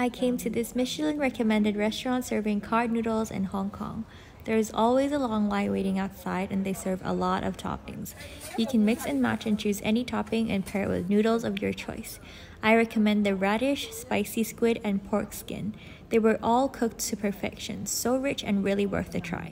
I came to this Michelin recommended restaurant serving cart noodles in Hong Kong. There is always a long line waiting outside and they serve a lot of toppings. You can mix and match and choose any topping and pair it with noodles of your choice. I recommend the radish, spicy squid, and pork skin. They were all cooked to perfection, so rich and really worth a try.